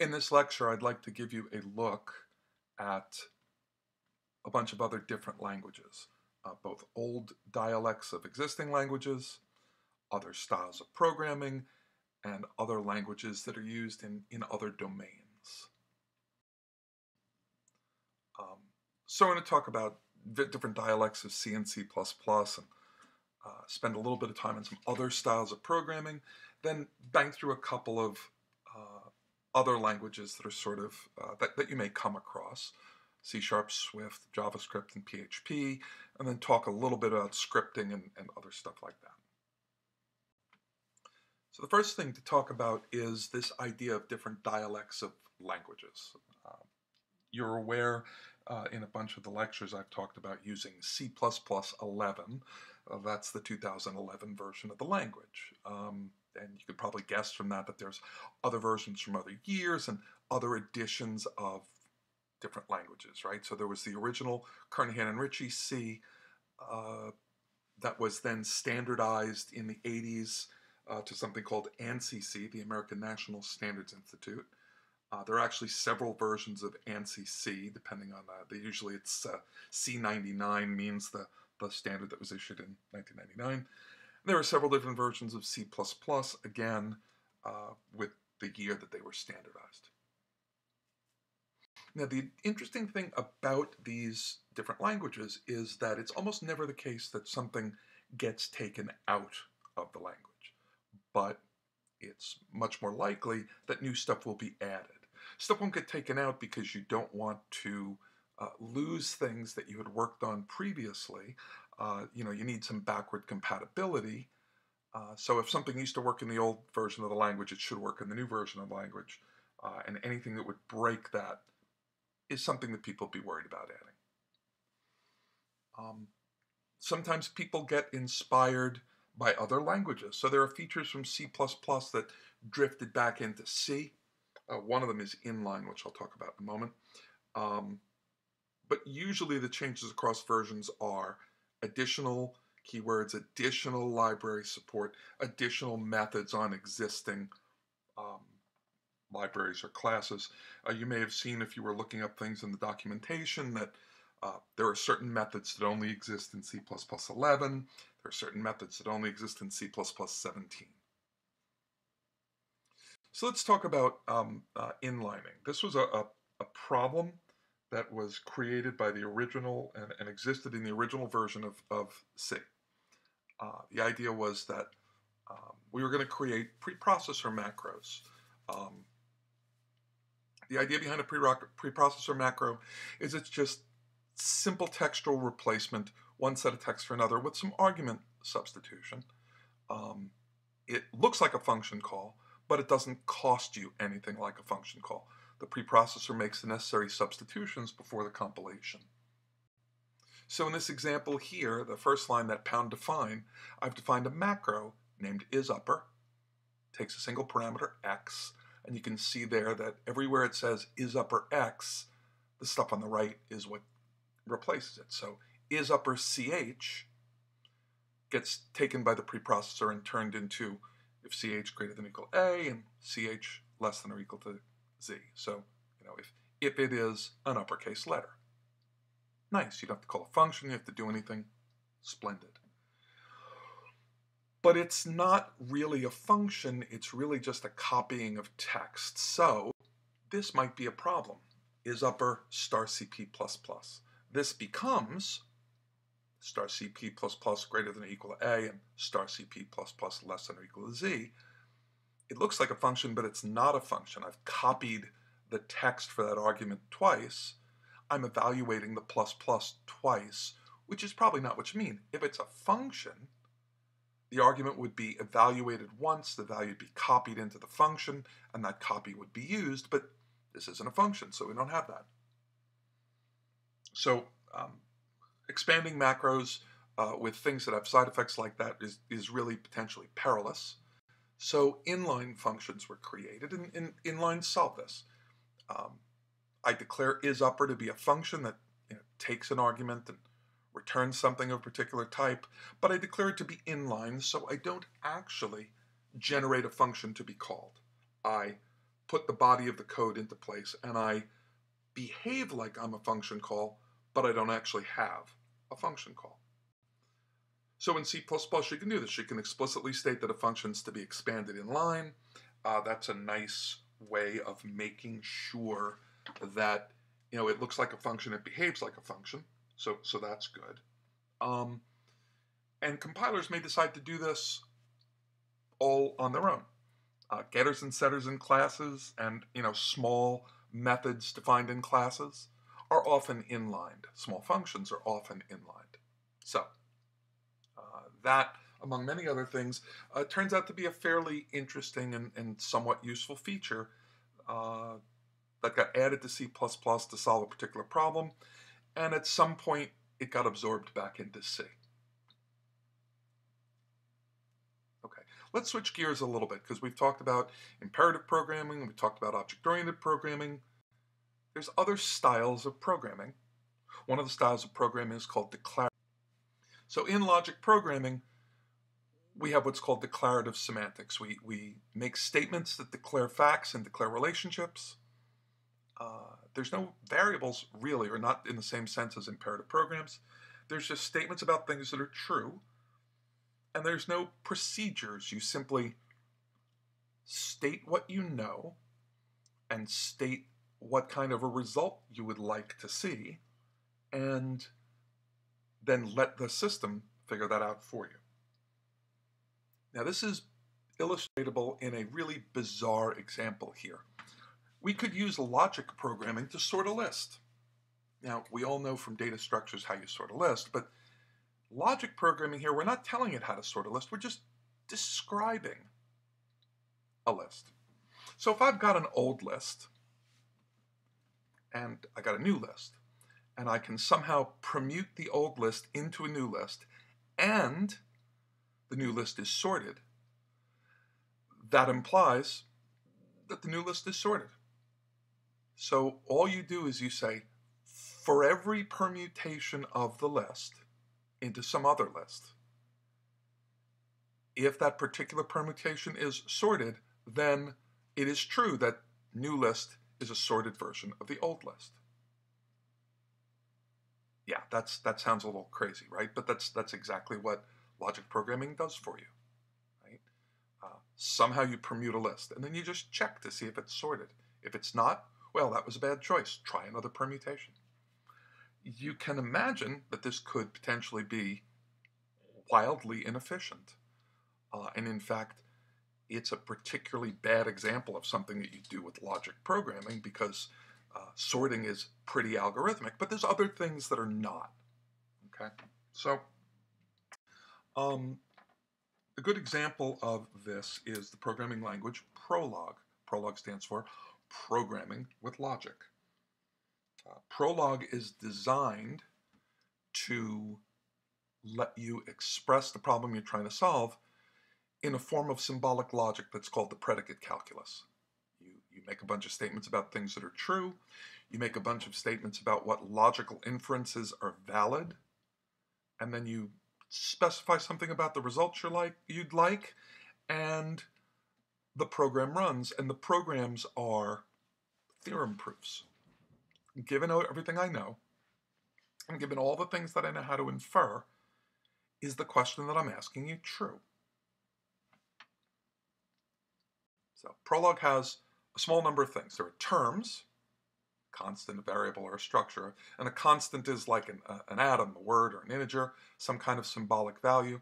In this lecture, I'd like to give you a look at a bunch of other different languages, uh, both old dialects of existing languages, other styles of programming, and other languages that are used in, in other domains. Um, so I'm going to talk about different dialects of C and C++ and uh, spend a little bit of time on some other styles of programming, then bang through a couple of other languages that are sort of uh, that, that you may come across C Sharp, Swift, JavaScript, and PHP, and then talk a little bit about scripting and, and other stuff like that. So the first thing to talk about is this idea of different dialects of languages. Uh, you're aware uh, in a bunch of the lectures I've talked about using C++ 11. Uh, that's the 2011 version of the language. Um, and you could probably guess from that that there's other versions from other years and other editions of different languages, right? So there was the original Kernighan and Ritchie C uh, that was then standardized in the 80s uh, to something called ANSI C, the American National Standards Institute. Uh, there are actually several versions of ANSI C, depending on that. They usually it's uh, C99 means the, the standard that was issued in 1999. There are several different versions of C++, again, uh, with the year that they were standardized. Now, the interesting thing about these different languages is that it's almost never the case that something gets taken out of the language, but it's much more likely that new stuff will be added. Stuff won't get taken out because you don't want to uh, lose things that you had worked on previously, uh, you know, you need some backward compatibility. Uh, so if something used to work in the old version of the language, it should work in the new version of the language. Uh, and anything that would break that is something that people be worried about adding. Um, sometimes people get inspired by other languages. So there are features from C++ that drifted back into C. Uh, one of them is inline, which I'll talk about in a moment. Um, but usually the changes across versions are additional keywords, additional library support, additional methods on existing um, libraries or classes. Uh, you may have seen if you were looking up things in the documentation that uh, there are certain methods that only exist in C++ 11. There are certain methods that only exist in C++ 17. So let's talk about um, uh, inlining. This was a, a, a problem that was created by the original and, and existed in the original version of, of C. Uh, the idea was that um, we were going to create preprocessor macros. Um, the idea behind a preprocessor macro is it's just simple textual replacement, one set of text for another, with some argument substitution. Um, it looks like a function call, but it doesn't cost you anything like a function call the preprocessor makes the necessary substitutions before the compilation. So in this example here, the first line, that pound define, I've defined a macro named isUpper, takes a single parameter x, and you can see there that everywhere it says isUpper x, the stuff on the right is what replaces it. So isUpper ch gets taken by the preprocessor and turned into if ch greater than or equal a and ch less than or equal to Z. So, you know, if, if it is an uppercase letter. Nice. You don't have to call a function. You have to do anything. Splendid. But it's not really a function. It's really just a copying of text. So this might be a problem. Is upper star CP++. Plus This becomes star CP++ plus greater than or equal to A and star CP++ plus less than or equal to Z it looks like a function, but it's not a function. I've copied the text for that argument twice. I'm evaluating the plus plus twice, which is probably not what you mean. If it's a function, the argument would be evaluated once, the value would be copied into the function, and that copy would be used, but this isn't a function, so we don't have that. So um, expanding macros uh, with things that have side effects like that is, is really potentially perilous. So inline functions were created, and, and inline solve this. Um, I declare isUpper to be a function that you know, takes an argument and returns something of a particular type, but I declare it to be inline, so I don't actually generate a function to be called. I put the body of the code into place and I behave like I'm a function call, but I don't actually have a function call. So in C++, you can do this. You can explicitly state that a function is to be expanded in line. Uh, that's a nice way of making sure that you know it looks like a function, it behaves like a function. So so that's good. Um, and compilers may decide to do this all on their own. Uh, getters and setters in classes and you know small methods defined in classes are often inlined. Small functions are often inlined. So that, among many other things, uh, turns out to be a fairly interesting and, and somewhat useful feature uh, that got added to C++ to solve a particular problem, and at some point it got absorbed back into C. Okay, let's switch gears a little bit because we've talked about imperative programming, we've talked about object-oriented programming. There's other styles of programming. One of the styles of programming is called declarative. So in logic programming, we have what's called declarative semantics. We, we make statements that declare facts and declare relationships. Uh, there's no variables really, or not in the same sense as imperative programs. There's just statements about things that are true, and there's no procedures. You simply state what you know and state what kind of a result you would like to see, and then let the system figure that out for you. Now, this is illustratable in a really bizarre example here. We could use logic programming to sort a list. Now, we all know from data structures how you sort a list, but logic programming here, we're not telling it how to sort a list, we're just describing a list. So if I've got an old list and I got a new list, and I can somehow permute the old list into a new list, and the new list is sorted, that implies that the new list is sorted. So all you do is you say, for every permutation of the list into some other list, if that particular permutation is sorted, then it is true that new list is a sorted version of the old list that's that sounds a little crazy, right? But that's that's exactly what logic programming does for you, right? Uh, somehow you permute a list, and then you just check to see if it's sorted. If it's not, well, that was a bad choice. Try another permutation. You can imagine that this could potentially be wildly inefficient, uh, and in fact, it's a particularly bad example of something that you do with logic programming because uh, sorting is pretty algorithmic, but there's other things that are not. Okay, so um, a good example of this is the programming language Prolog. Prolog stands for Programming with Logic. Uh, Prolog is designed to let you express the problem you're trying to solve in a form of symbolic logic that's called the predicate calculus. Make a bunch of statements about things that are true. You make a bunch of statements about what logical inferences are valid. And then you specify something about the results you're like, you'd like. And the program runs. And the programs are theorem proofs. Given everything I know, and given all the things that I know how to infer, is the question that I'm asking you true? So Prolog has a small number of things. There are terms, constant, a variable, or a structure, and a constant is like an, uh, an atom, a word, or an integer, some kind of symbolic value.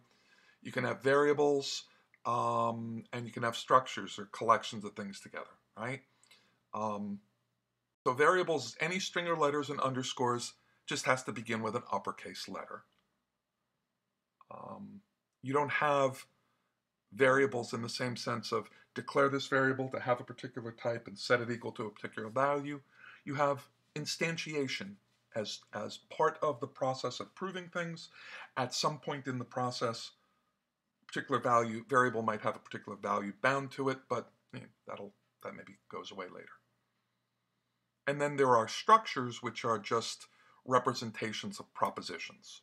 You can have variables, um, and you can have structures or collections of things together, right? Um, so variables, any string of letters and underscores just has to begin with an uppercase letter. Um, you don't have variables in the same sense of declare this variable to have a particular type and set it equal to a particular value. You have instantiation as, as part of the process of proving things. At some point in the process, particular value variable might have a particular value bound to it, but you know, that'll that maybe goes away later. And then there are structures which are just representations of propositions.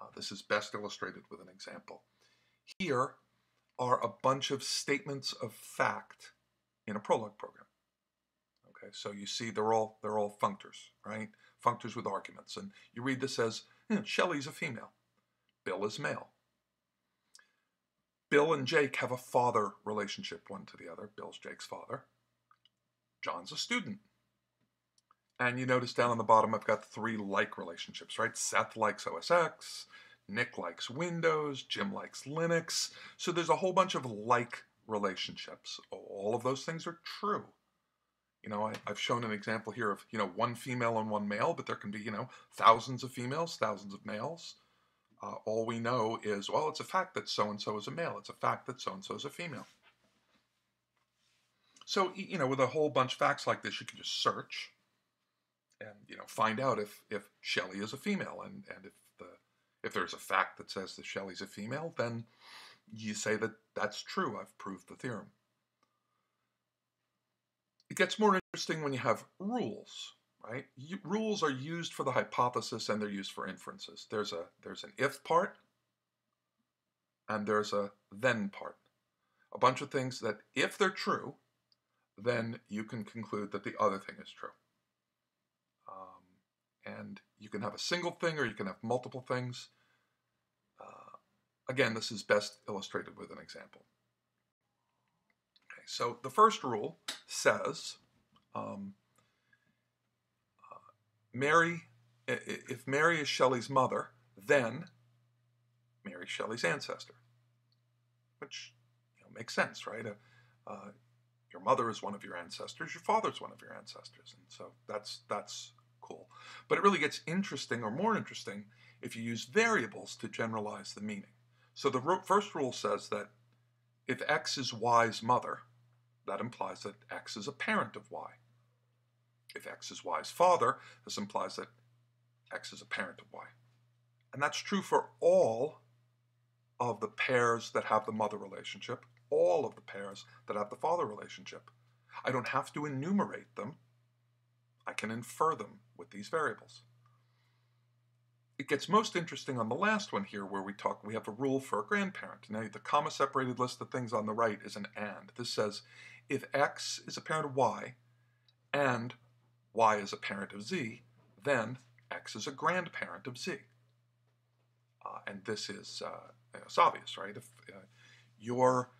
Uh, this is best illustrated with an example. Here are a bunch of statements of fact in a Prolog program. Okay, so you see they're all they're all functors, right? Functors with arguments, and you read this as hmm, Shelley's a female, Bill is male. Bill and Jake have a father relationship, one to the other. Bill's Jake's father. John's a student. And you notice down on the bottom, I've got three like relationships, right? Seth likes OS X, Nick likes Windows, Jim likes Linux. So there's a whole bunch of like relationships. All of those things are true. You know, I, have shown an example here of, you know, one female and one male, but there can be, you know, thousands of females, thousands of males. Uh, all we know is, well, it's a fact that so and so is a male. It's a fact that so and so is a female. So, you know, with a whole bunch of facts like this, you can just search and, you know, find out if, if Shelley is a female. And, and if, if there's a fact that says that Shelley's a female, then you say that that's true. I've proved the theorem. It gets more interesting when you have rules right? rules are used for the hypothesis and they're used for inferences. There's a there's an if part and there's a then part. A bunch of things that if they're true, then you can conclude that the other thing is true. Um, and you can have a single thing or you can have multiple things. Uh, again, this is best illustrated with an example. Okay, so the first rule says um, Mary, if Mary is Shelley's mother, then Mary Shelley's ancestor, which you know, makes sense, right? Uh, uh, your mother is one of your ancestors, your father's one of your ancestors, and so that's that's But it really gets interesting, or more interesting, if you use variables to generalize the meaning. So the first rule says that if X is Y's mother, that implies that X is a parent of Y. If x is y's father, this implies that x is a parent of y. And that's true for all of the pairs that have the mother relationship, all of the pairs that have the father relationship. I don't have to enumerate them. I can infer them with these variables. It gets most interesting on the last one here where we talk, we have a rule for a grandparent. Now the comma separated list of things on the right is an and. This says if x is a parent of y and y is a parent of z, then x is a grandparent of z. Uh, and this is uh, it's obvious, right? If uh, your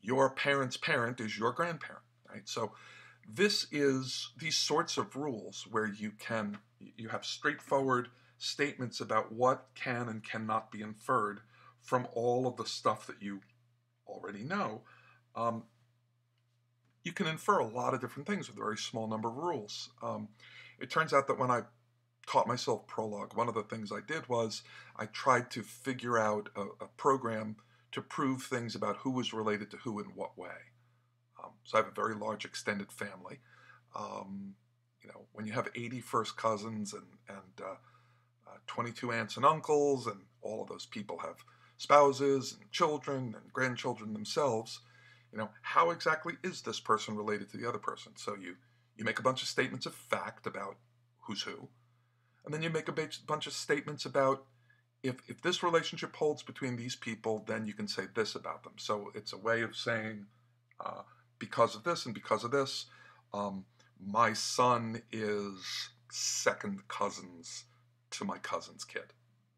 your parent's parent is your grandparent, right? So this is these sorts of rules where you can you have straightforward statements about what can and cannot be inferred from all of the stuff that you already know. Um, you can infer a lot of different things with a very small number of rules. Um, it turns out that when I taught myself Prolog, one of the things I did was I tried to figure out a, a program to prove things about who was related to who in what way. So I have a very large extended family. Um, you know, when you have 80 first cousins and, and uh, uh, 22 aunts and uncles, and all of those people have spouses and children and grandchildren themselves, you know, how exactly is this person related to the other person? So you you make a bunch of statements of fact about who's who, and then you make a bunch of statements about if if this relationship holds between these people, then you can say this about them. So it's a way of saying uh, because of this and because of this, um, my son is second cousins to my cousin's kid,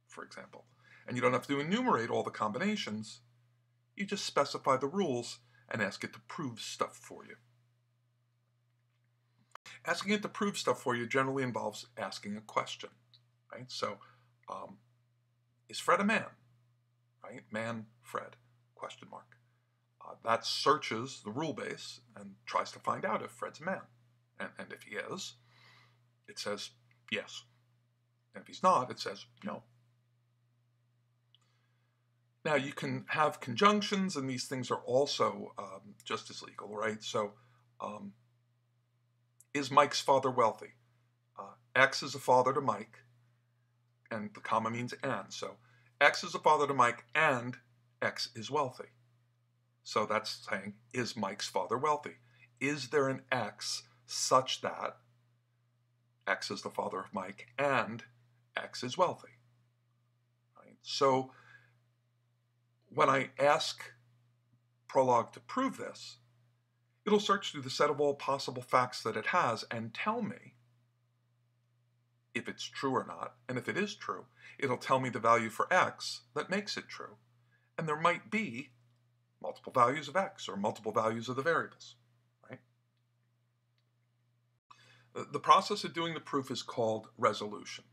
for example. And you don't have to enumerate all the combinations. You just specify the rules and ask it to prove stuff for you. Asking it to prove stuff for you generally involves asking a question, right? So, um, is Fred a man? Right? Man, Fred, question mark. Uh, that searches the rule base and tries to find out if Fred's a man. And, and if he is, it says yes. And if he's not, it says no. Now you can have conjunctions, and these things are also um, just as legal, right? So, um, is Mike's father wealthy? Uh, X is a father to Mike, and the comma means and. So, X is a father to Mike, and X is wealthy. So that's saying, is Mike's father wealthy? Is there an X such that X is the father of Mike and X is wealthy? Right? So when I ask Prolog to prove this, It'll search through the set of all possible facts that it has and tell me if it's true or not. And if it is true, it'll tell me the value for x that makes it true. And there might be multiple values of x or multiple values of the variables, right? The process of doing the proof is called resolution.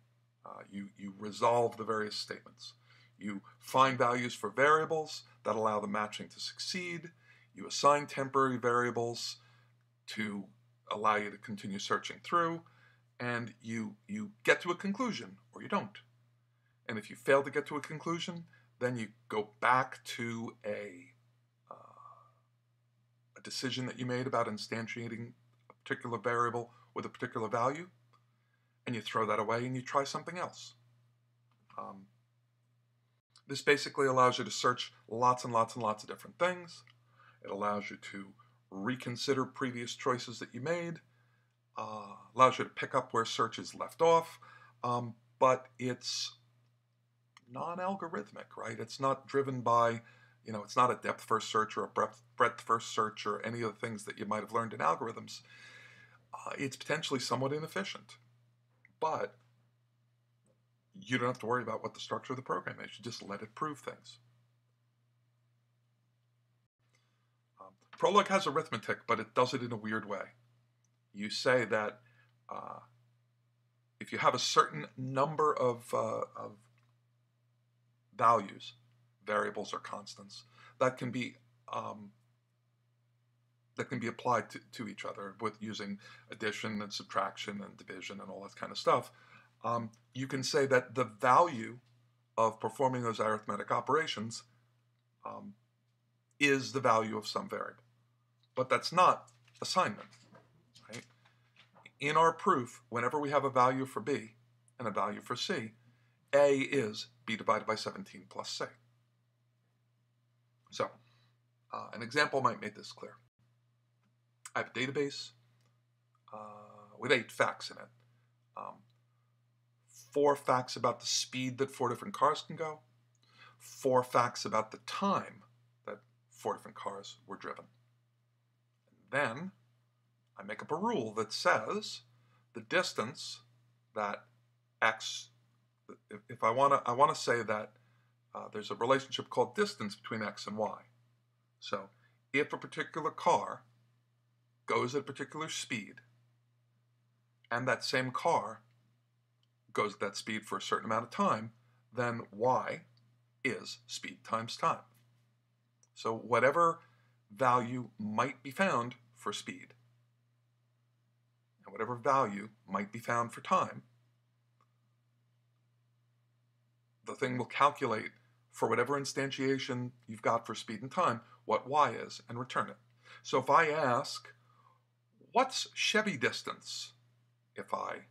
Uh, you, you resolve the various statements. You find values for variables that allow the matching to succeed. You assign temporary variables to allow you to continue searching through, and you, you get to a conclusion or you don't. And if you fail to get to a conclusion, then you go back to a, decision that you made about instantiating a particular variable with a particular value, and you throw that away and you try something else. Um, this basically allows you to search lots and lots and lots of different things. It allows you to reconsider previous choices that you made, uh, allows you to pick up where search is left off, um, but it's non-algorithmic, right? It's not driven by, you know, it's not a depth first search or a breadth, breadth first search or any of the things that you might have learned in algorithms. Uh, it's potentially somewhat inefficient, but you don't have to worry about what the structure of the program is. You just let it prove things. Um, Prolog has arithmetic, but it does it in a weird way. You say that uh, if you have a certain number of, uh, of values, variables or constants, that can be um, that can be applied to, to each other with using addition and subtraction and division and all that kind of stuff um, you can say that the value of performing those arithmetic operations um, is the value of some variable. But that's not assignment. Right? In our proof, whenever we have a value for b and a value for c, a is b divided by 17 plus c. So, uh, an example might make this clear. I have a database uh, with eight facts in it. Um, four facts about the speed that four different cars can go, four facts about the time that four different cars were driven. And then I make up a rule that says the distance that x, if I want to, I want to say that uh, there's a relationship called distance between x and y. So if a particular car goes at a particular speed, and that same car goes at that speed for a certain amount of time, then y is speed times time. So whatever value might be found for speed, and whatever value might be found for time, the thing will calculate for whatever instantiation you've got for speed and time what y is and return it. So if I ask, what's Chevy distance if I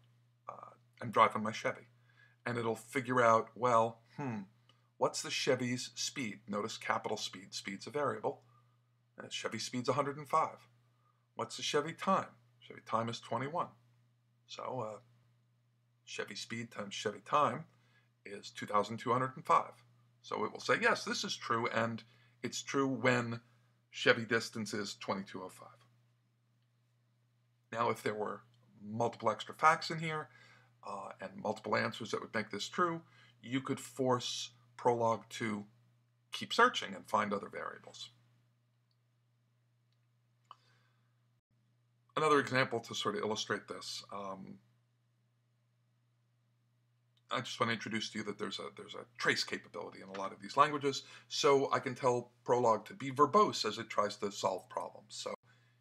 and drive on my Chevy. And it'll figure out, well, hmm, what's the Chevy's speed? Notice capital speed, speed's a variable. And Chevy speed's 105. What's the Chevy time? Chevy time is 21. So uh, Chevy speed times Chevy time is 2,205. So it will say, yes, this is true, and it's true when Chevy distance is 2205. Now, if there were multiple extra facts in here, uh, and multiple answers that would make this true, you could force Prolog to keep searching and find other variables. Another example to sort of illustrate this, um, I just want to introduce to you that there's a there's a trace capability in a lot of these languages, so I can tell Prolog to be verbose as it tries to solve problems. So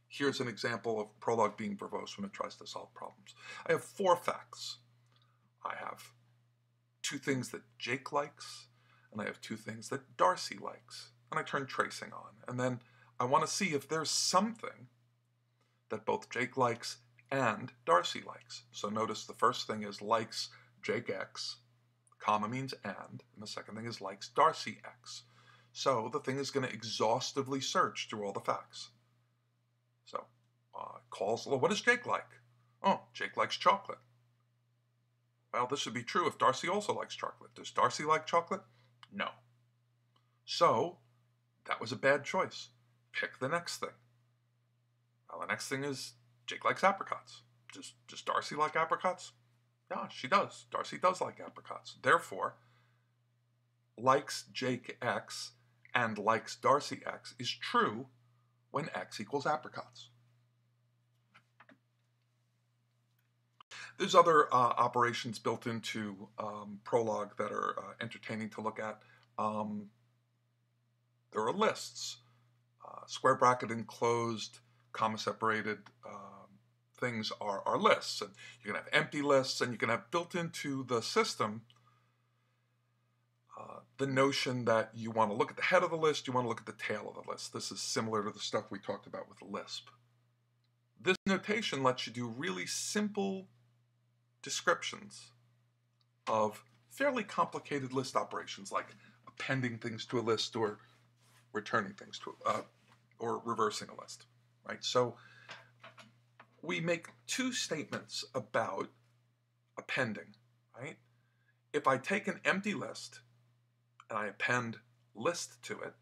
here's an example of Prolog being verbose when it tries to solve problems. I have four facts. I have two things that Jake likes, and I have two things that Darcy likes. And I turn tracing on. And then I want to see if there's something that both Jake likes and Darcy likes. So notice the first thing is likes Jake X, comma means and, and the second thing is likes Darcy X. So the thing is going to exhaustively search through all the facts. So uh, calls, well, what does Jake like? Oh, Jake likes chocolate. Well, this would be true if Darcy also likes chocolate. Does Darcy like chocolate? No. So, that was a bad choice. Pick the next thing. Well, the next thing is Jake likes apricots. Does, does Darcy like apricots? Yeah, she does. Darcy does like apricots. Therefore, likes Jake X and likes Darcy X is true when X equals apricots. There's other uh, operations built into um, Prolog that are uh, entertaining to look at. Um, there are lists, uh, square bracket enclosed, comma separated um, things are, are lists. And you can have empty lists, and you can have built into the system uh, the notion that you want to look at the head of the list, you want to look at the tail of the list. This is similar to the stuff we talked about with Lisp. This notation lets you do really simple descriptions of fairly complicated list operations like appending things to a list or returning things to uh, or reversing a list, right? So we make two statements about appending, right? If I take an empty list and I append list to it,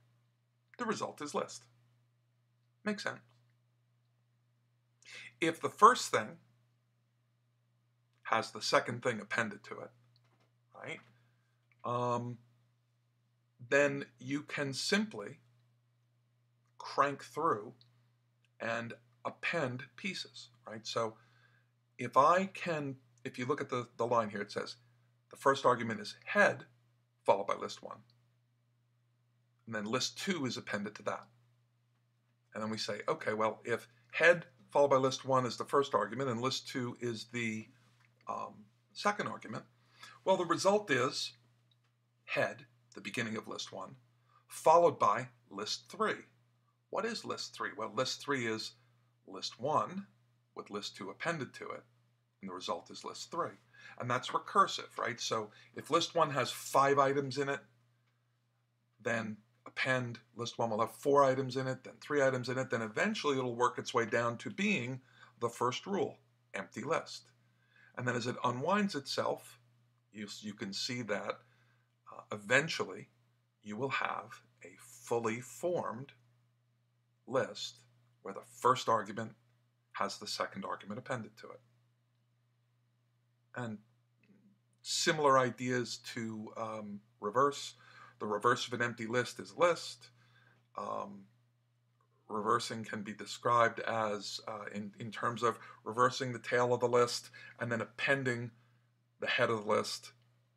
the result is list. Makes sense. If the first thing has the second thing appended to it, right? Um, then you can simply crank through and append pieces, right? So if I can, if you look at the, the line here, it says the first argument is head, followed by list one. And then list two is appended to that. And then we say, okay, well, if head followed by list one is the first argument and list two is the um, second argument, well, the result is head, the beginning of list one, followed by list three. What is list three? Well, list three is list one with list two appended to it, and the result is list three. And that's recursive, right? So if list one has five items in it, then append list one will have four items in it, then three items in it, then eventually it'll work its way down to being the first rule, empty list. And then as it unwinds itself, you, you can see that uh, eventually you will have a fully formed list where the first argument has the second argument appended to it. And similar ideas to um, reverse. The reverse of an empty list is list. Um, reversing can be described as uh, in, in terms of reversing the tail of the list and then appending the head of the list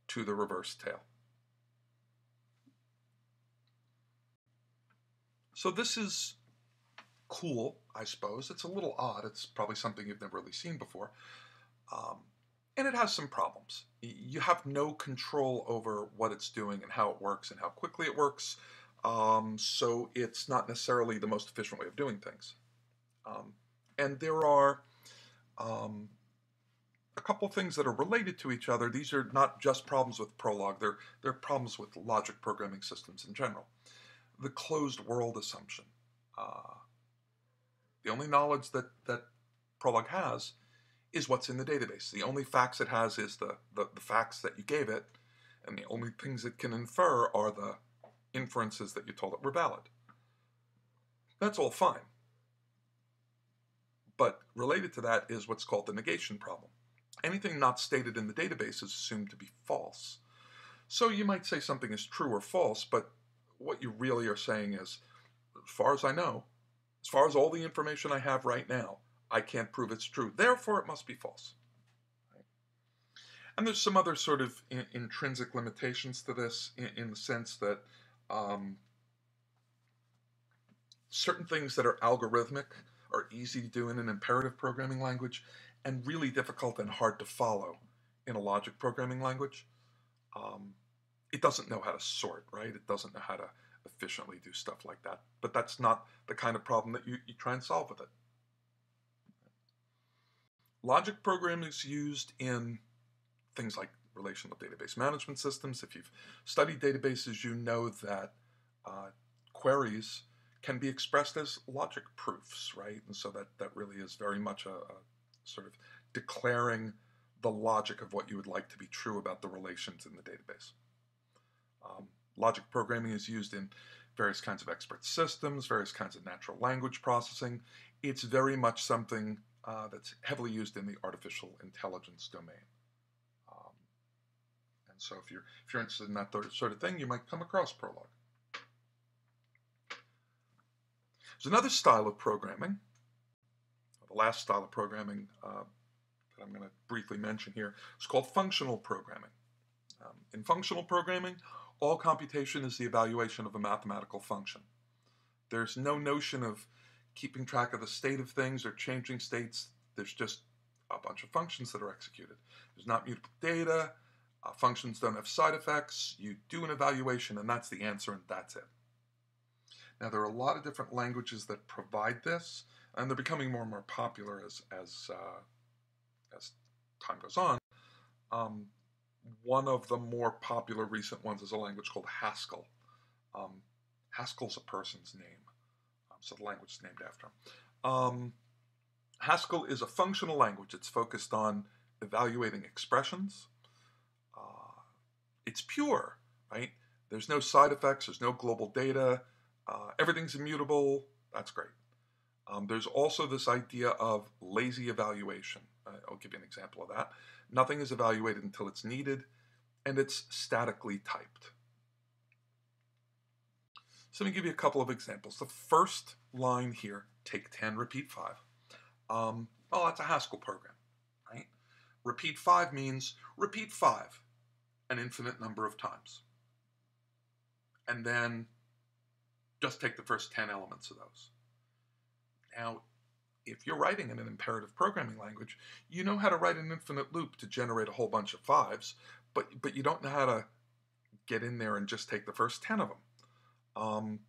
to the reverse tail. So this is cool, I suppose. It's a little odd. It's probably something you've never really seen before. Um, and it has some problems. You have no control over what it's doing and how it works and how quickly it works. Um, so it's not necessarily the most efficient way of doing things. Um, and there are um, a couple things that are related to each other. These are not just problems with Prolog, they're, they're problems with logic programming systems in general. The closed world assumption. Uh, the only knowledge that, that Prolog has is what's in the database. The only facts it has is the, the, the facts that you gave it, and the only things it can infer are the inferences that you told it were valid. That's all fine. But related to that is what's called the negation problem. Anything not stated in the database is assumed to be false. So you might say something is true or false, but what you really are saying is, as far as I know, as far as all the information I have right now, I can't prove it's true. Therefore, it must be false. And there's some other sort of in, intrinsic limitations to this in, in the sense that um, certain things that are algorithmic are easy to do in an imperative programming language and really difficult and hard to follow in a logic programming language. Um, it doesn't know how to sort, right? It doesn't know how to efficiently do stuff like that. But that's not the kind of problem that you, you try and solve with it. Logic programming is used in things like relational database management systems. If you've studied databases, you know that uh, queries can be expressed as logic proofs, right? And so that, that really is very much a, a sort of declaring the logic of what you would like to be true about the relations in the database. Um, logic programming is used in various kinds of expert systems, various kinds of natural language processing. It's very much something uh, that's heavily used in the artificial intelligence domain. Um, and so if you're, if you're interested in that sort of thing, you might come across Prolog. There's another style of programming, the last style of programming uh, that I'm going to briefly mention here is called functional programming. Um, in functional programming, all computation is the evaluation of a mathematical function. There's no notion of keeping track of the state of things or changing states. There's just a bunch of functions that are executed. There's not mutable data. Uh, functions don't have side effects. You do an evaluation, and that's the answer, and that's it. Now, there are a lot of different languages that provide this, and they're becoming more and more popular as as uh, as time goes on. Um, one of the more popular recent ones is a language called Haskell. Um, Haskell's a person's name, um, so the language is named after him. Um, Haskell is a functional language. It's focused on evaluating expressions. Uh, it's pure, right? There's no side effects. There's no global data. Uh, everything's immutable. That's great. Um, there's also this idea of lazy evaluation. Uh, I'll give you an example of that. Nothing is evaluated until it's needed, and it's statically typed. So let me give you a couple of examples. The first line here, take 10, repeat 5. Um, well, that's a Haskell program, right? Repeat 5 means repeat 5 an infinite number of times. And then just take the first 10 elements of those. Now, if you're writing in an imperative programming language, you know how to write an infinite loop to generate a whole bunch of fives, but but you don't know how to get in there and just take the first 10 of them. Um,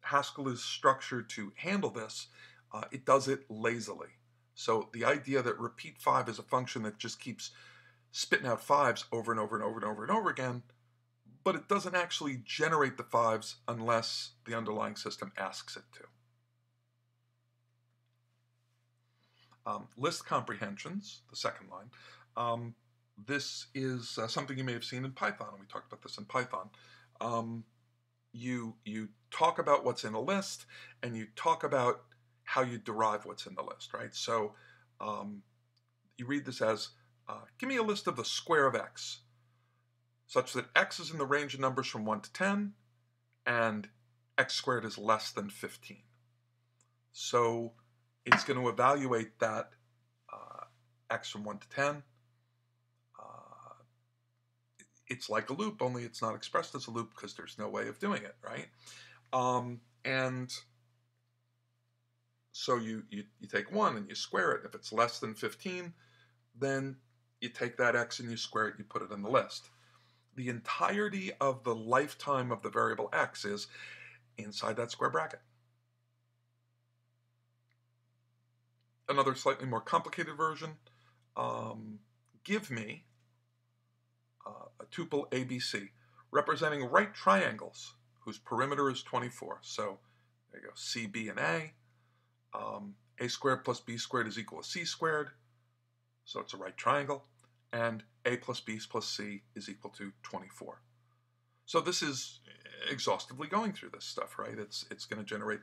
Haskell is structured to handle this. Uh, it does it lazily. So the idea that repeat five is a function that just keeps spitting out fives over and over and over and over and over again, but it doesn't actually generate the fives unless the underlying system asks it to. Um, list comprehensions, the second line. Um, this is uh, something you may have seen in Python, and we talked about this in Python. Um, you you talk about what's in a list, and you talk about how you derive what's in the list, right? So um, you read this as, uh, give me a list of the square of x, such that x is in the range of numbers from 1 to 10, and x squared is less than 15. So it's going to evaluate that uh, x from 1 to 10. Uh, it's like a loop, only it's not expressed as a loop because there's no way of doing it, right? Um, and so you, you, you take 1 and you square it. If it's less than 15, then you take that x and you square it, you put it in the list. The entirety of the lifetime of the variable x is inside that square bracket. Another slightly more complicated version, um, give me uh, a tuple ABC representing right triangles whose perimeter is 24. So there you go, C, B, and A. Um, a squared plus B squared is equal to C squared. So it's a right triangle. And A plus B plus C is equal to 24. So this is exhaustively going through this stuff, right? It's, it's going to generate,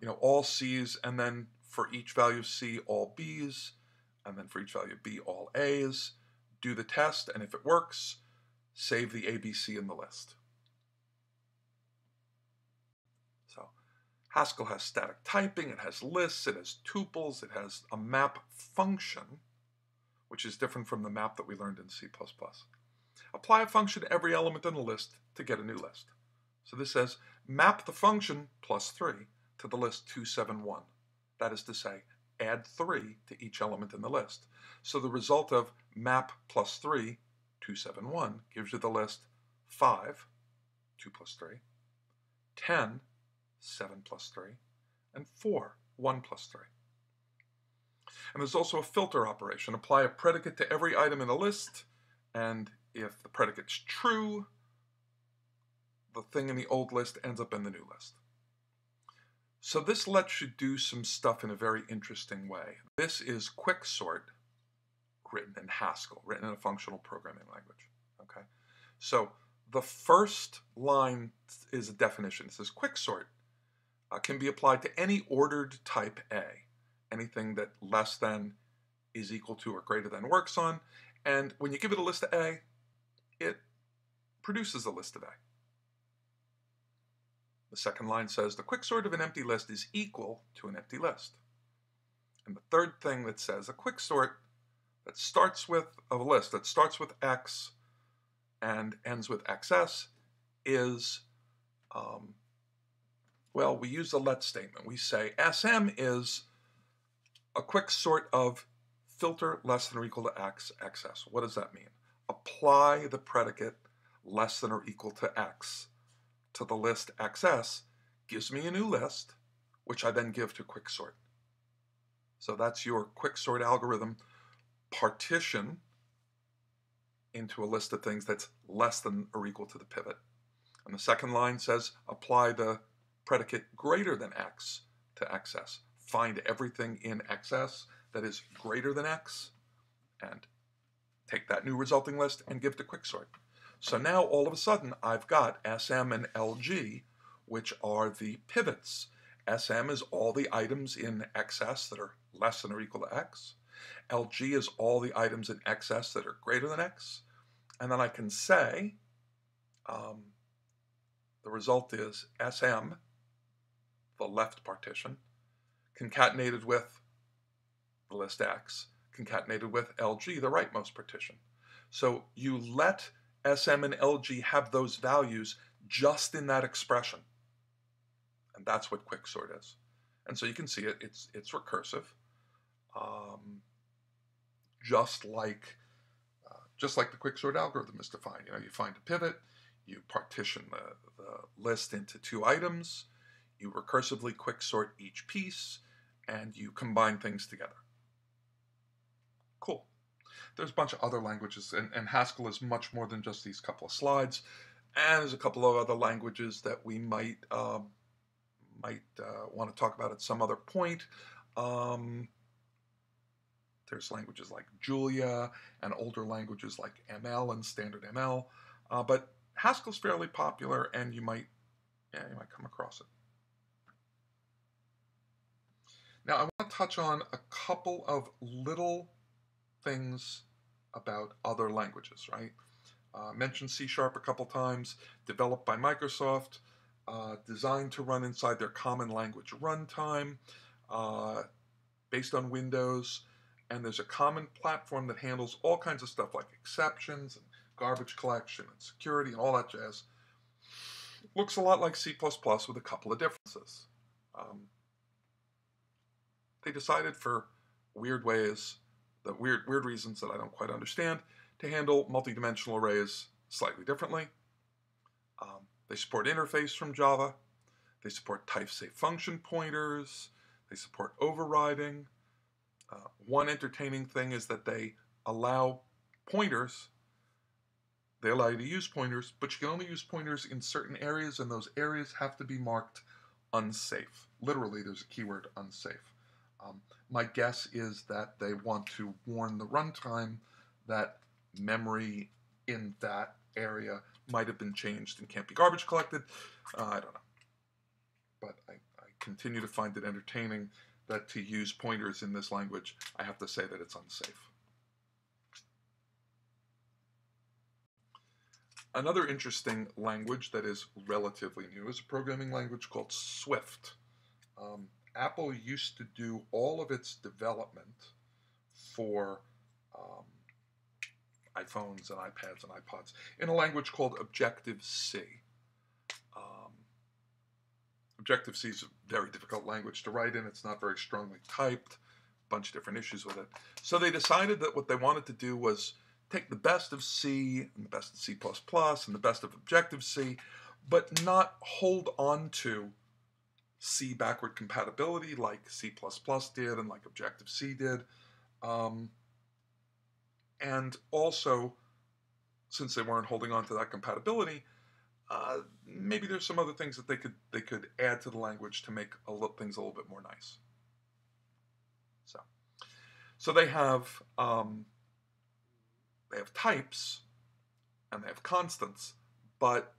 you know, all C's and then for each value of C, all B's, and then for each value of B, all A's. Do the test, and if it works, save the ABC in the list. So Haskell has static typing, it has lists, it has tuples, it has a map function, which is different from the map that we learned in C++. Apply a function to every element in a list to get a new list. So this says map the function plus 3 to the list 271. That is to say, add 3 to each element in the list. So the result of map plus 3, 271, gives you the list 5, 2 plus 3, 10, 7 plus 3, and 4, 1 plus 3. And there's also a filter operation. Apply a predicate to every item in a list, and if the predicate's true, the thing in the old list ends up in the new list. So this lets you do some stuff in a very interesting way. This is quicksort written in Haskell, written in a functional programming language. Okay, so the first line is a definition. It says quicksort uh, can be applied to any ordered type A, anything that less than is equal to or greater than works on. And when you give it a list of A, it produces a list of A. The second line says the quicksort of an empty list is equal to an empty list. And the third thing that says a quicksort that starts with a list that starts with X and ends with XS is, um, well, we use the let statement. We say SM is a quicksort of filter less than or equal to X, XS. What does that mean? Apply the predicate less than or equal to X to the list XS gives me a new list, which I then give to quicksort. So that's your quicksort algorithm partition into a list of things that's less than or equal to the pivot. And the second line says apply the predicate greater than x to xs. Find everything in xs that is greater than x and take that new resulting list and give to quicksort. So now all of a sudden I've got SM and LG, which are the pivots. SM is all the items in XS that are less than or equal to X. LG is all the items in XS that are greater than X. And then I can say um, the result is SM, the left partition, concatenated with the list X, concatenated with LG, the rightmost partition. So you let SM and LG have those values just in that expression. And that's what quicksort is. And so you can see it, it's, it's recursive. Um, just like uh, just like the quicksort algorithm is defined. You know, you find a pivot, you partition the, the list into two items, you recursively quicksort each piece, and you combine things together. Cool. There's a bunch of other languages, and, and Haskell is much more than just these couple of slides. And there's a couple of other languages that we might um, might uh, want to talk about at some other point. Um, there's languages like Julia and older languages like ML and standard ML. Uh, but Haskell's fairly popular and you might, yeah, you might come across it. Now I want to touch on a couple of little things about other languages, right? Uh, mentioned C Sharp a couple times, developed by Microsoft, uh, designed to run inside their common language runtime, uh, based on Windows, and there's a common platform that handles all kinds of stuff like exceptions and garbage collection and security and all that jazz. Looks a lot like C++ with a couple of differences. Um, they decided for weird ways, the weird weird reasons that I don't quite understand, to handle multidimensional arrays slightly differently. Um, they support interface from Java. They support type-safe function pointers. They support overriding. Uh, one entertaining thing is that they allow pointers. They allow you to use pointers, but you can only use pointers in certain areas, and those areas have to be marked unsafe. Literally, there's a keyword unsafe. Um, my guess is that they want to warn the runtime that memory in that area might have been changed and can't be garbage collected. Uh, I don't know. But I, I continue to find it entertaining that to use pointers in this language, I have to say that it's unsafe. Another interesting language that is relatively new is a programming language called Swift. Um, Apple used to do all of its development for um, iPhones and iPads and iPods in a language called Objective-C. Objective-C is a very difficult language to write in. It's not very strongly typed, a bunch of different issues with it. So they decided that what they wanted to do was take the best of C and the best of C++ and the best of Objective-C, but not hold on to C backward compatibility like C++ did and like Objective-C did. Um, and also, since they weren't holding on to that compatibility, uh, maybe there's some other things that they could they could add to the language to make a little, things a little bit more nice. So, so they have um, they have types and they have constants, but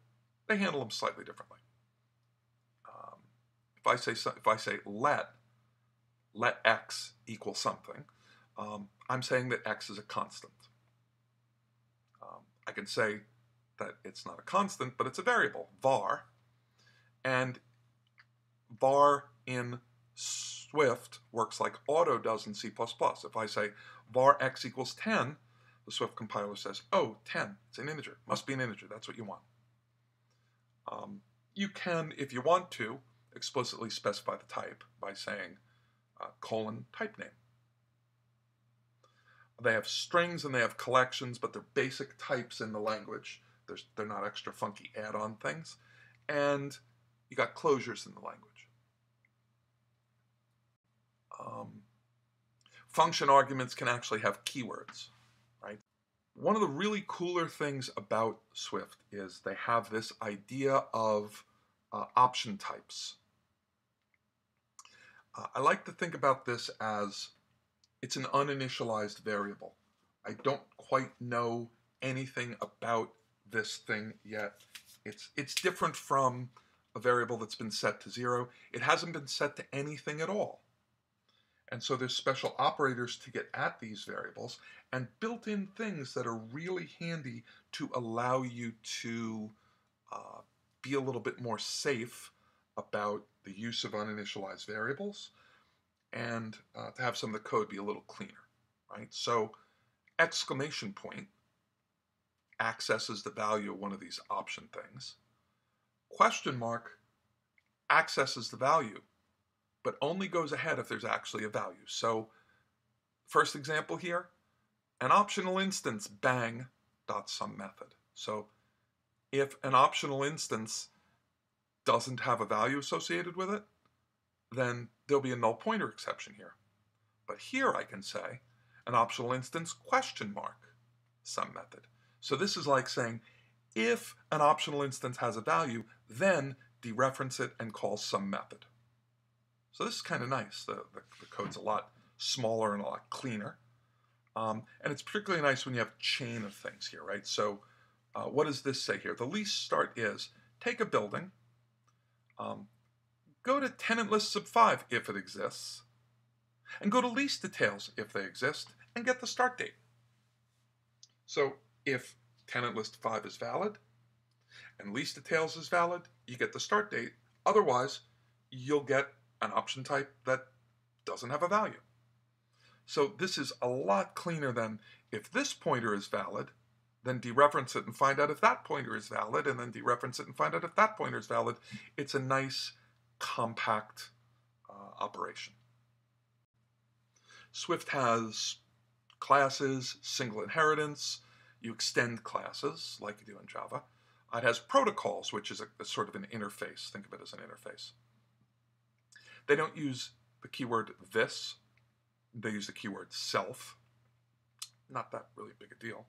they handle them slightly differently. If I say if I say let let x equal something, um, I'm saying that x is a constant. Um, I can say that it's not a constant, but it's a variable, var, and var in Swift works like auto does in C++. If I say var x equals 10, the Swift compiler says, oh, 10, it's an integer, must be an integer, that's what you want. Um, you can, if you want to, explicitly specify the type by saying uh, colon type name. They have strings and they have collections, but they're basic types in the language. There's, they're not extra funky add-on things. And you got closures in the language. Um, function arguments can actually have keywords, right? One of the really cooler things about Swift is they have this idea of uh, option types. I like to think about this as it's an uninitialized variable. I don't quite know anything about this thing yet. It's, it's different from a variable that's been set to zero. It hasn't been set to anything at all. And so there's special operators to get at these variables and built-in things that are really handy to allow you to uh, be a little bit more safe about the use of uninitialized variables and uh, to have some of the code be a little cleaner, right? So exclamation point accesses the value of one of these option things. Question mark accesses the value but only goes ahead if there's actually a value. So first example here, an optional instance bang dot some method. So if an optional instance doesn't have a value associated with it, then there'll be a null pointer exception here. But here I can say an optional instance question mark some method. So this is like saying if an optional instance has a value, then dereference it and call some method. So this is kind of nice. The, the, the, code's a lot smaller and a lot cleaner. Um, and it's particularly nice when you have chain of things here, right? So uh, what does this say here? The least start is take a building, um, go to tenant list sub 5 if it exists, and go to lease details if they exist, and get the start date. So if tenant list 5 is valid, and lease details is valid, you get the start date. Otherwise, you'll get an option type that doesn't have a value. So this is a lot cleaner than if this pointer is valid, then dereference it and find out if that pointer is valid, and then dereference it and find out if that pointer is valid. It's a nice, compact uh, operation. Swift has classes, single inheritance, you extend classes like you do in Java. It has protocols, which is a, a sort of an interface. Think of it as an interface. They don't use the keyword this, they use the keyword self. Not that really big a deal.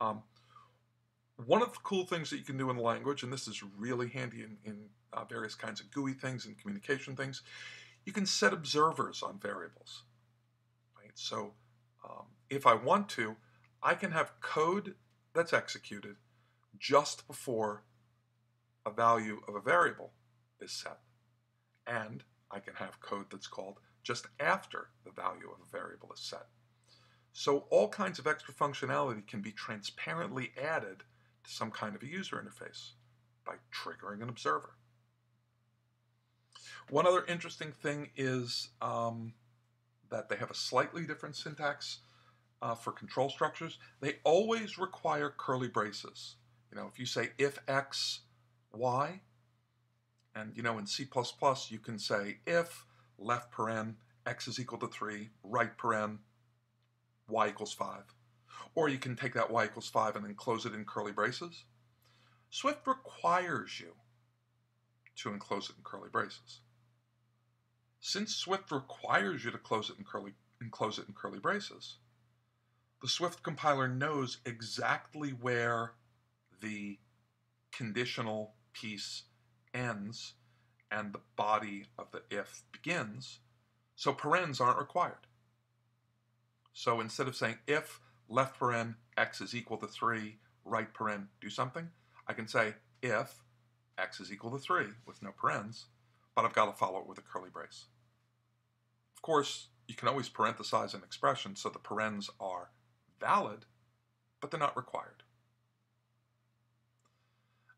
Um, one of the cool things that you can do in the language, and this is really handy in, in uh, various kinds of GUI things and communication things, you can set observers on variables. Right? So um, if I want to, I can have code that's executed just before a value of a variable is set. And I can have code that's called just after the value of a variable is set. So all kinds of extra functionality can be transparently added to some kind of a user interface by triggering an observer. One other interesting thing is um, that they have a slightly different syntax uh, for control structures. They always require curly braces. You know, if you say if x, y, and you know, in C++, you can say if left paren x is equal to 3, right paren y equals 5. Or you can take that y equals 5 and then close it in curly braces. Swift requires you to enclose it in curly braces. Since Swift requires you to close it in curly, enclose it in curly braces, the Swift compiler knows exactly where the conditional piece ends and the body of the if begins, so parens aren't required. So instead of saying if left paren x is equal to 3, right paren do something, I can say if x is equal to 3 with no parens, but I've got to follow it with a curly brace. Of course, you can always parenthesize an expression so the parens are valid, but they're not required.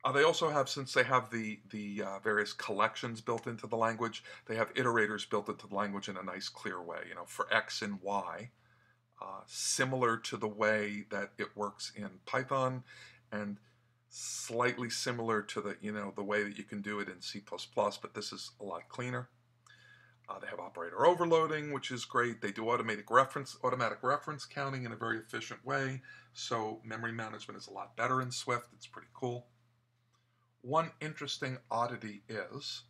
Uh, they also have, since they have the, the uh, various collections built into the language, they have iterators built into the language in a nice, clear way. You know, for x and y, uh, similar to the way that it works in Python, and slightly similar to the you know the way that you can do it in C++, but this is a lot cleaner. Uh, they have operator overloading, which is great. They do automatic reference, automatic reference counting in a very efficient way. So memory management is a lot better in Swift. It's pretty cool. One interesting oddity is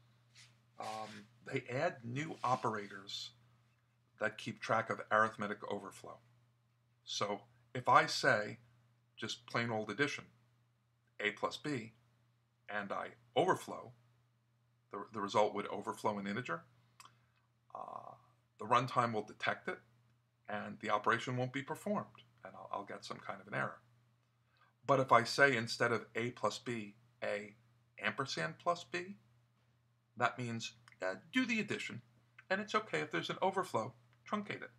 um, they add new operators that keep track of arithmetic overflow. So if I say just plain old addition, a plus b, and I overflow, the, the result would overflow an integer. Uh, the runtime will detect it, and the operation won't be performed, and I'll, I'll get some kind of an error. But if I say instead of a plus b, a ampersand plus b, that means uh, do the addition, and it's okay if there's an overflow, truncate it.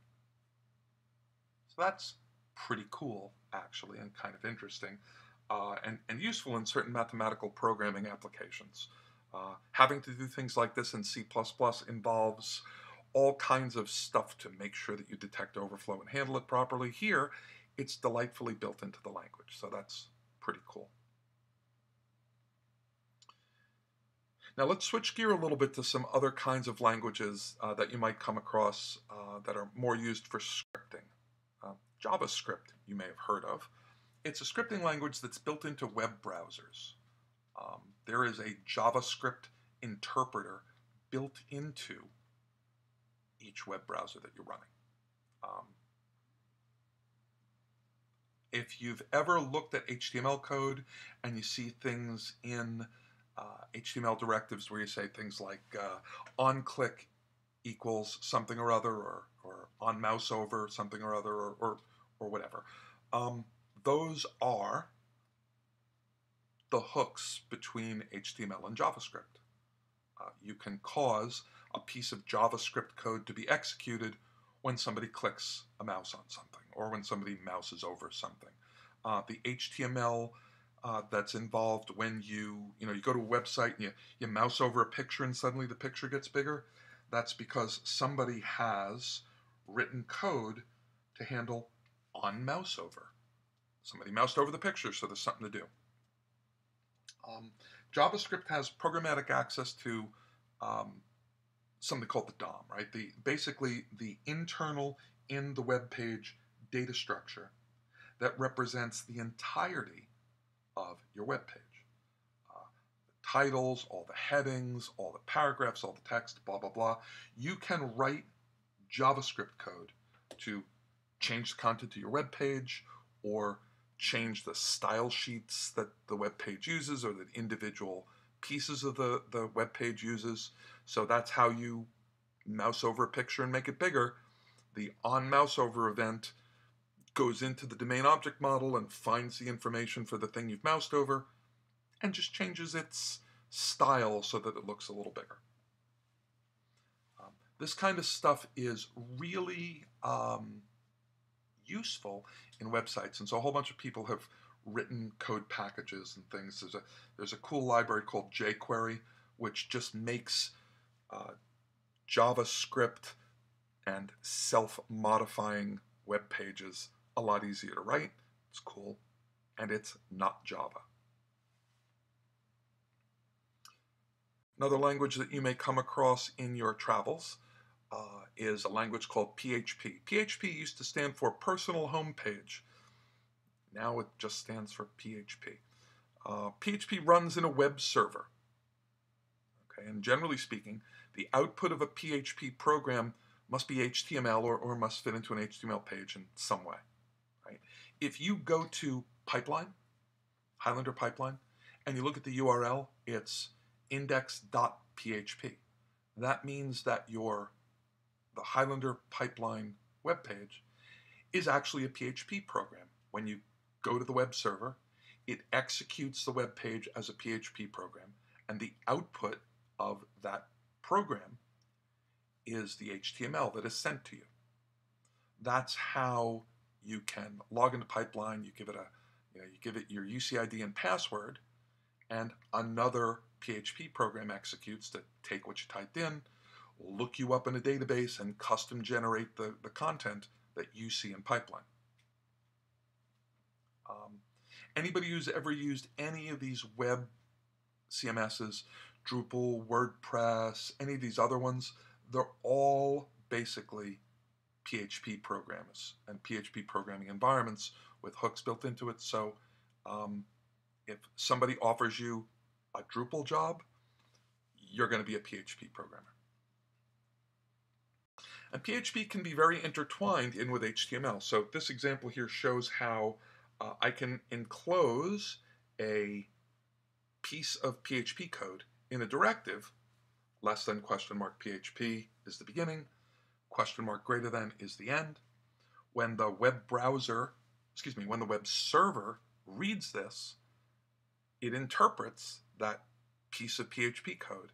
So that's pretty cool, actually, and kind of interesting, uh, and, and useful in certain mathematical programming applications. Uh, having to do things like this in C++ involves all kinds of stuff to make sure that you detect overflow and handle it properly. Here, it's delightfully built into the language, so that's pretty cool. Now let's switch gear a little bit to some other kinds of languages uh, that you might come across uh, that are more used for scripting. Uh, JavaScript you may have heard of. It's a scripting language that's built into web browsers. Um, there is a JavaScript interpreter built into each web browser that you're running. Um, if you've ever looked at HTML code and you see things in uh, HTML directives where you say things like uh, on click equals something or other, or, or on mouse over something or other, or, or, or whatever. Um, those are the hooks between HTML and JavaScript. Uh, you can cause a piece of JavaScript code to be executed when somebody clicks a mouse on something or when somebody mouses over something. Uh, the HTML uh, that's involved when you you know you go to a website and you, you mouse over a picture and suddenly the picture gets bigger that's because somebody has written code to handle on mouse over. Somebody moused over the picture so there's something to do. Um, javascript has programmatic access to um, something called the dom right? The basically the internal in the web page data structure that represents the entirety of your web page. Uh, titles, all the headings, all the paragraphs, all the text, blah, blah, blah. You can write JavaScript code to change the content to your web page or change the style sheets that the web page uses or the individual pieces of the, the web page uses. So that's how you mouse over a picture and make it bigger. The on mouse over event goes into the domain object model and finds the information for the thing you've moused over and just changes its style so that it looks a little bigger. Um, this kind of stuff is really um, useful in websites, and so a whole bunch of people have written code packages and things. There's a there's a cool library called jQuery, which just makes uh, JavaScript and self-modifying web pages a lot easier to write, it's cool, and it's not Java. Another language that you may come across in your travels uh, is a language called PHP. PHP used to stand for Personal Home Page. Now it just stands for PHP. Uh, PHP runs in a web server. Okay, and generally speaking, the output of a PHP program must be HTML or, or must fit into an HTML page in some way if you go to Pipeline, Highlander Pipeline, and you look at the URL, it's index.php. That means that your the Highlander Pipeline web page is actually a PHP program. When you go to the web server, it executes the web page as a PHP program, and the output of that program is the HTML that is sent to you. That's how you can log into Pipeline. You give it a, you know, you give it your UCID and password, and another PHP program executes to take what you typed in, look you up in a database, and custom generate the, the content that you see in Pipeline. Um, anybody who's ever used any of these web CMSs, Drupal, WordPress, any of these other ones, they're all basically PHP programs and PHP programming environments with hooks built into it. So um, if somebody offers you a Drupal job, you're going to be a PHP programmer. And PHP can be very intertwined in with HTML. So this example here shows how uh, I can enclose a piece of PHP code in a directive, less than question mark PHP is the beginning, question mark greater than is the end. When the web browser, excuse me, when the web server reads this, it interprets that piece of PHP code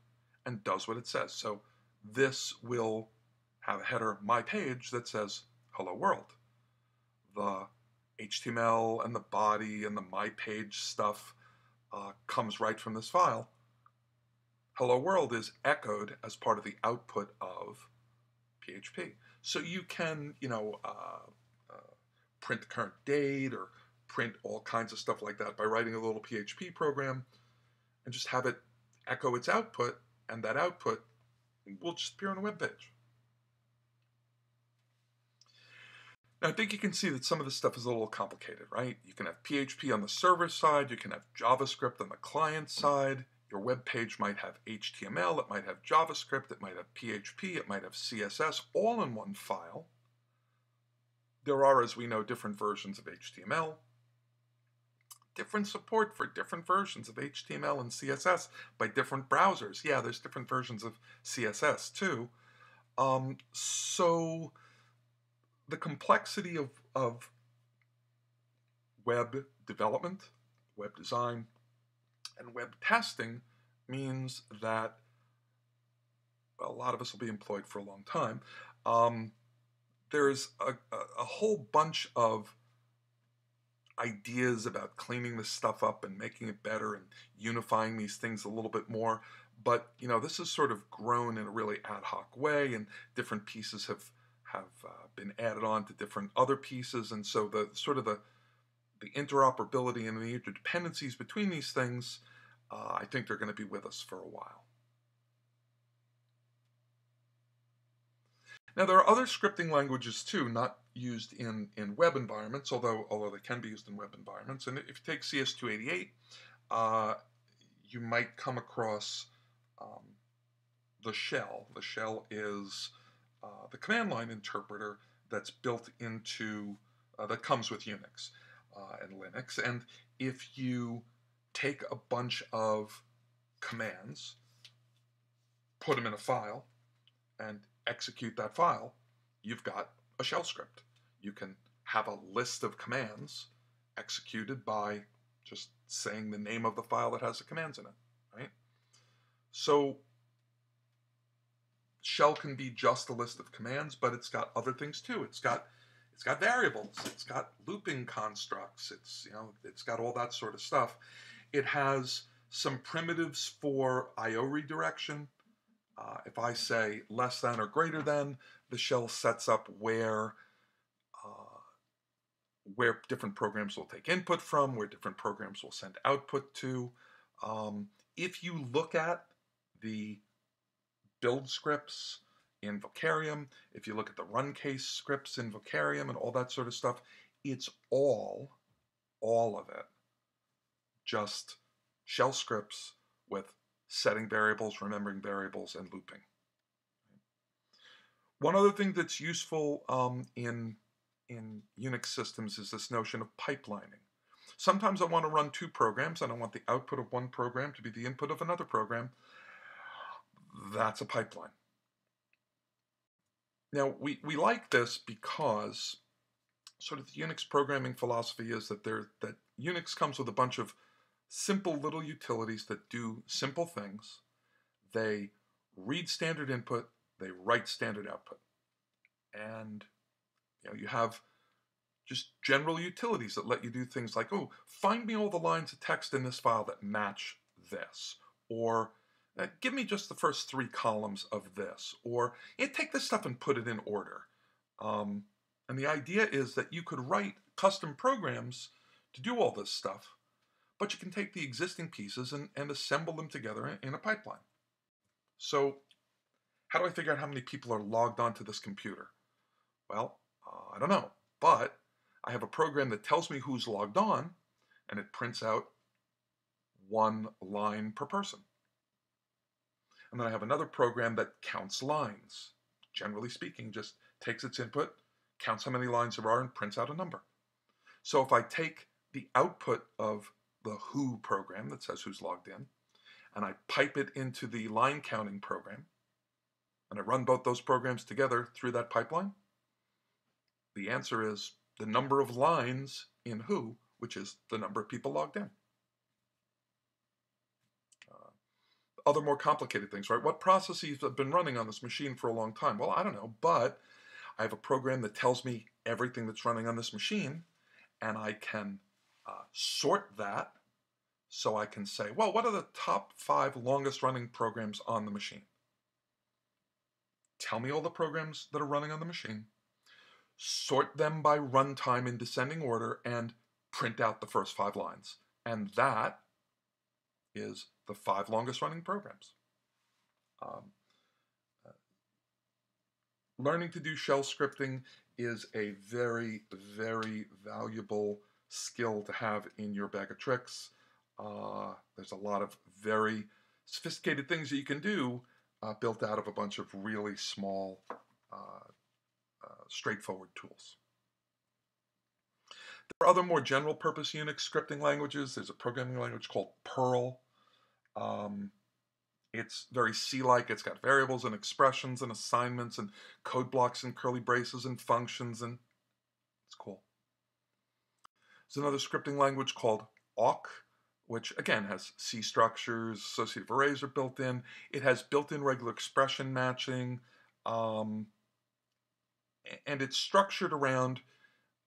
and does what it says. So this will have a header, my page, that says hello world. The HTML and the body and the my page stuff uh, comes right from this file. Hello world is echoed as part of the output of PHP. So you can, you know, uh, uh, print the current date or print all kinds of stuff like that by writing a little PHP program and just have it echo its output, and that output will just appear on a web page. Now, I think you can see that some of this stuff is a little complicated, right? You can have PHP on the server side, you can have JavaScript on the client side. Your web page might have HTML, it might have JavaScript, it might have PHP, it might have CSS, all in one file. There are, as we know, different versions of HTML, different support for different versions of HTML and CSS by different browsers. Yeah, there's different versions of CSS too. Um, so the complexity of, of web development, web design, and web testing means that a lot of us will be employed for a long time. Um, there's a, a, whole bunch of ideas about cleaning this stuff up and making it better and unifying these things a little bit more. But you know, this has sort of grown in a really ad hoc way, and different pieces have have uh, been added on to different other pieces, and so the sort of the the interoperability and the interdependencies between these things, uh, I think they're going to be with us for a while. Now there are other scripting languages too, not used in, in web environments, although although they can be used in web environments. And if you take CS288, uh, you might come across um, the shell. The shell is uh, the command line interpreter that's built into, uh, that comes with Unix uh, and Linux. And if you take a bunch of commands, put them in a file, and execute that file, you've got a shell script. You can have a list of commands executed by just saying the name of the file that has the commands in it, right? So shell can be just a list of commands, but it's got other things too. It's got it's got variables, it's got looping constructs, it's you know, it's got all that sort of stuff. It has some primitives for IO redirection. Uh, if I say less than or greater than, the shell sets up where uh, where different programs will take input from, where different programs will send output to. Um, if you look at the build scripts in Vocareum, if you look at the run case scripts in Vocareum and all that sort of stuff, it's all, all of it, just shell scripts with setting variables, remembering variables, and looping. One other thing that's useful um, in, in Unix systems is this notion of pipelining. Sometimes I want to run two programs and I want the output of one program to be the input of another program that's a pipeline. Now, we, we like this because sort of the Unix programming philosophy is that there that Unix comes with a bunch of simple little utilities that do simple things. They read standard input, they write standard output. And you know, you have just general utilities that let you do things like, oh, find me all the lines of text in this file that match this, or uh, give me just the first three columns of this, or take this stuff and put it in order. Um, and the idea is that you could write custom programs to do all this stuff, but you can take the existing pieces and, and assemble them together in, in a pipeline. So how do I figure out how many people are logged onto this computer? Well, uh, I don't know, but I have a program that tells me who's logged on, and it prints out one line per person. And then I have another program that counts lines. Generally speaking, just takes its input, counts how many lines there are, and prints out a number. So if I take the output of the who program that says who's logged in, and I pipe it into the line counting program, and I run both those programs together through that pipeline, the answer is the number of lines in who, which is the number of people logged in. Uh, other more complicated things, right? What processes have been running on this machine for a long time? Well, I don't know, but I have a program that tells me everything that's running on this machine, and I can uh, sort that so I can say, well, what are the top five longest running programs on the machine? Tell me all the programs that are running on the machine, sort them by runtime in descending order, and print out the first five lines. And that is the five longest running programs. Um, uh, learning to do shell scripting is a very, very valuable skill to have in your bag of tricks. Uh, there's a lot of very sophisticated things that you can do uh, built out of a bunch of really small, uh, uh, straightforward tools. There are other more general purpose Unix scripting languages. There's a programming language called Perl. Um, it's very C-like. It's got variables and expressions and assignments and code blocks and curly braces and functions and it's cool. There's another scripting language called awk, which again has C structures, associative arrays are built in. It has built-in regular expression matching, um, and it's structured around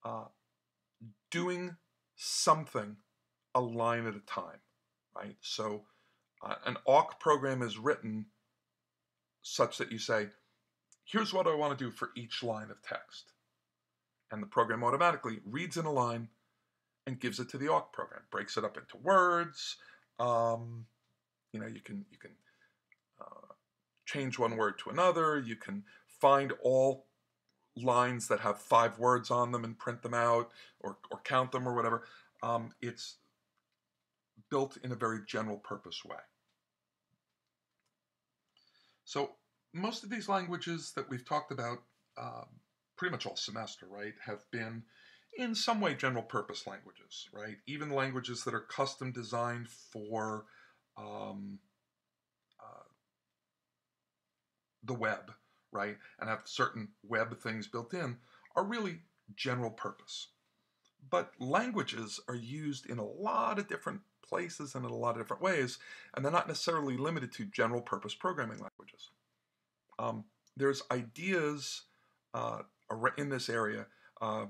uh, doing something a line at a time, right? So uh, an awk program is written such that you say, here's what I want to do for each line of text. And the program automatically reads in a line and gives it to the awk program, breaks it up into words. Um, you know, you can you can uh, change one word to another. You can find all lines that have five words on them and print them out or, or count them or whatever. Um, it's built in a very general purpose way. So most of these languages that we've talked about um, pretty much all semester, right, have been in some way general purpose languages, right? Even languages that are custom designed for um, uh, the web, right, and have certain web things built in, are really general purpose. But languages are used in a lot of different places and in a lot of different ways, and they're not necessarily limited to general purpose programming languages. Um, there's ideas uh, in this area uh,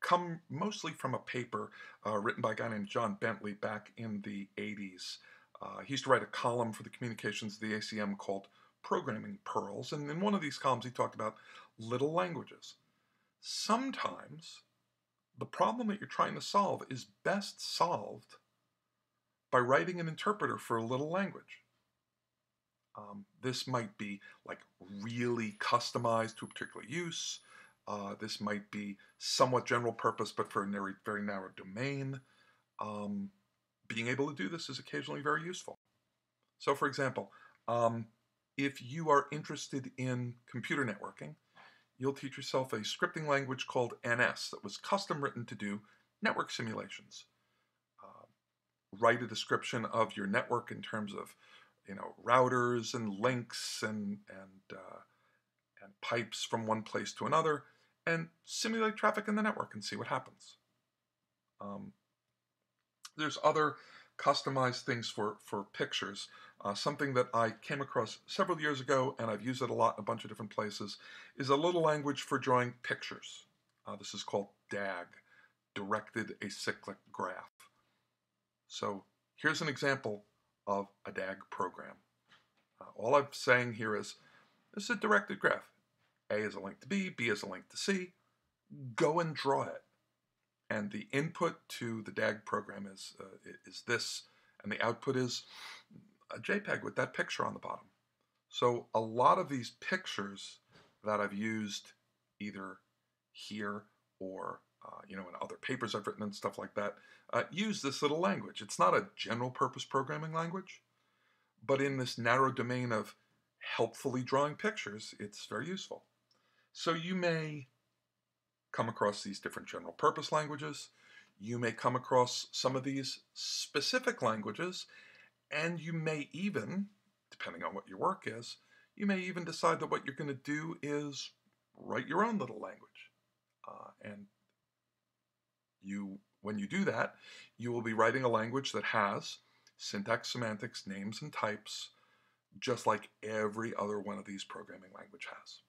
come mostly from a paper uh, written by a guy named John Bentley back in the 80s. Uh, he used to write a column for the communications of the ACM called Programming Pearls, and in one of these columns he talked about little languages. Sometimes the problem that you're trying to solve is best solved by writing an interpreter for a little language. Um, this might be like really customized to a particular use. Uh, this might be somewhat general purpose, but for a very, very narrow domain. Um, being able to do this is occasionally very useful. So, for example, um, if you are interested in computer networking, you'll teach yourself a scripting language called NS that was custom written to do network simulations. Uh, write a description of your network in terms of, you know, routers and links and and uh, and pipes from one place to another, and simulate traffic in the network and see what happens. Um, There's other customized things for, for pictures. Uh, something that I came across several years ago, and I've used it a lot in a bunch of different places, is a little language for drawing pictures. Uh, this is called DAG, Directed Acyclic Graph. So here's an example of a DAG program. Uh, all I'm saying here is this is a directed graph. A is a link to B, B is a link to C. Go and draw it. And the input to the DAG program is, uh, is this, and the output is a JPEG with that picture on the bottom. So a lot of these pictures that I've used either here or uh, you know in other papers I've written and stuff like that uh, use this little language. It's not a general purpose programming language, but in this narrow domain of helpfully drawing pictures, it's very useful. So you may come across these different general purpose languages. You may come across some of these specific languages, and you may even, depending on what your work is, you may even decide that what you're going to do is write your own little language. Uh, and you, when you do that, you will be writing a language that has syntax, semantics, names, and types, just like every other one of these programming language has.